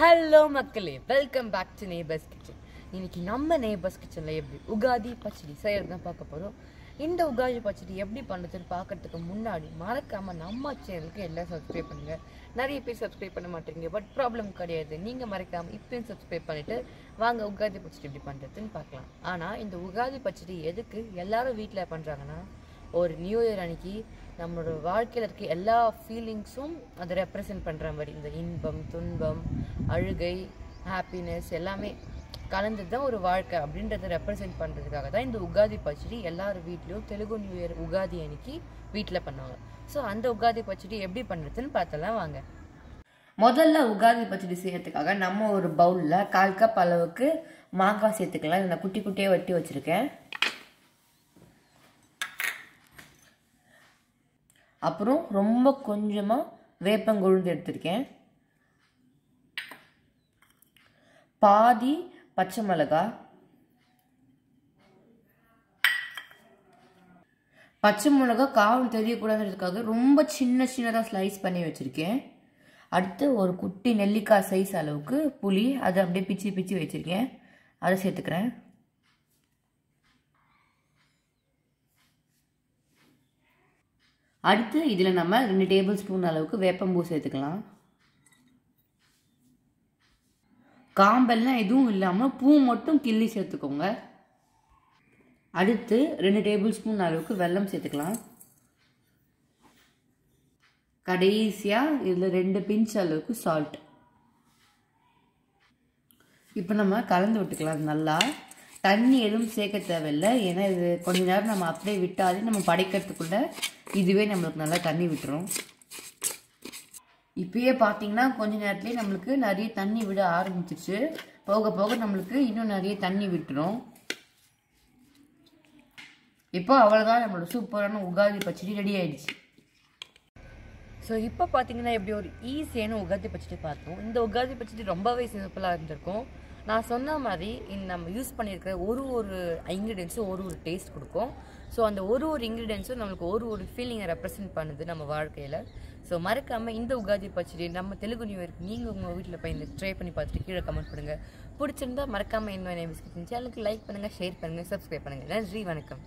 Hello மக்களே. Welcome back to neighbours kitchen இன்னைக்கு நம்ம நேபர்ஸ் கிச்சனில் எப்படி உகாதி பச்சடி செய்யறது தான் பார்க்க போகிறோம் இந்த உகாதி பச்சடி எப்படி பண்ணுறதுன்னு பார்க்கறதுக்கு முன்னாடி மறக்காமல் நம்ம சேனலுக்கு எல்லாம் சப்ஸ்கிரைப் பண்ணுங்கள் நிறைய பேர் சப்ஸ்கிரைப் பண்ண மாட்டேங்க பட் ப்ராப்ளம் கிடையாது. நீங்கள் மறக்காமல் இப்பயும் சப்ஸ்கிரைப் பண்ணிவிட்டு வாங்க உகாதி பச்சடி எப்படி பண்ணுறதுன்னு பார்க்கலாம். ஆனால் இந்த உகாதி பச்சடி எதுக்கு எல்லாரும் வீட்டில் பண்ணுறாங்கன்னா ஒரு நியூ இயர் அன்னைக்கு நம்மளோட வாழ்க்கையில் இருக்க எல்லா ஃபீலிங்ஸும் அதை ரெப்ரசன்ட் பண்ணுற மாதிரி. இந்த இன்பம் துன்பம் அழுகை ஹாப்பினஸ் எல்லாமே கலந்தது தான் ஒரு வாழ்க்கை அப்படின்றத ரெப்ரசென்ட் பண்ணுறதுக்காக தான் இந்த உகாதி பச்சடி எல்லார் வீட்லேயும் தெலுங்கு நியூ இயர் உகாதி அன்னைக்கு வீட்டில் பண்ணுவாங்க. ஸோ அந்த உகாதி பச்சடி எப்படி பண்ணுறதுன்னு பார்த்தலாம் வாங்க. முதல்ல உகாதி பச்சடி செய்யறதுக்காக நம்ம ஒரு பவுலில் கால் கப் அளவுக்கு மாங்காய் சேர்த்துக்கலாம். இல்லை நான் குட்டி குட்டியாக வெட்டி வச்சுருக்கேன். அப்புறம் ரொம்ப கொஞ்சமாக வேப்பங்கொழுந்து எடுத்திருக்கேன். பாதி பச்சை மிளகா பச்சை மிளகா காவல் தெரியக்கூடாதுன்றதுக்காக ரொம்ப சின்ன சின்னதாக ஸ்லைஸ் பண்ணி வச்சுருக்கேன். அடுத்து ஒரு குட்டி நெல்லிக்காய் சைஸ் அளவுக்கு புளி அதை அப்படியே பிச்சு பிச்சு வச்சுருக்கேன். அதை சேர்த்துக்கிறேன். அடுத்து இதில் நம்ம ரெண்டு டேபிள் ஸ்பூன் அளவுக்கு வேப்பம்பூ சேர்த்துக்கலாம். காம்பெல்லாம் எதுவும் இல்லாமல் பூ மட்டும் கிள்ளி சேர்த்துக்கோங்க. அடுத்து ரெண்டு டேபிள் ஸ்பூன் அளவுக்கு வெல்லம் சேர்த்துக்கலாம். கடைசியாக இதில் ரெண்டு பிஞ்ச் அளவுக்கு சால்ட் இப்போ நம்ம கலந்து விட்டுக்கலாம் நல்லா. தண்ணி எதுவும் சேர்க்க தேவையில்லை. ஏன்னா இது கொஞ்ச நேரம் நம்ம அப்படியே விட்டாலே நம்ம படைக்கிறதுக்குள்ள இதுவே நம்மளுக்கு நல்லா தண்ணி விட்டுரும். இப்பயே பார்த்தீங்கன்னா கொஞ்ச நேரத்துலேயே நம்மளுக்கு நிறைய தண்ணி விட ஆரம்பிச்சிச்சு போக போக நம்மளுக்கு இன்னும் நிறைய தண்ணி விட்டுரும். இப்போ அவ்வளோதான் நம்மளோட சூப்பரான உகாதி பச்சடி ரெடி ஆயிடுச்சு. ஸோ இப்போ பார்த்தீங்கன்னா எப்படி ஒரு ஈஸியான உகாதி பச்சடி பார்த்தோம். இந்த உகாதி பச்சடி ரொம்பவே சிம்பிளாக இருந்திருக்கும். நான் சொன்ன மாதிரி நம்ம யூஸ் பண்ணியிருக்கிற ஒரு ஒரு இன்க்ரீடியன்ஸும் ஒரு ஒரு டேஸ்ட் கொடுக்கும். ஸோ அந்த ஒரு ஒரு இன்க்ரீடியன்ஸும் நம்மளுக்கு ஒரு ஒரு ஃபீலிங்கை ரெப்ரசென்ட் பண்ணுது நம்ம வாழ்க்கையில். ஸோ மறக்காமல் இந்த உகாதி பச்சடி நம்ம தெலுங்கு நியூ இயர்க்கு நீங்கள் உங்கள் வீட்டில் போய் இந்த ட்ரை பண்ணி பார்த்துட்டு கீழே கமெண்ட் பண்ணுங்கள் பிடிச்சிருந்தா மறக்காமல் என்ன நேம் சேனலுக்கு லைக் பண்ணுங்கள் ஷேர் பண்ணுங்கள் சப்ஸ்கிரைப் பண்ணுங்கள் நன்றி வணக்கம்.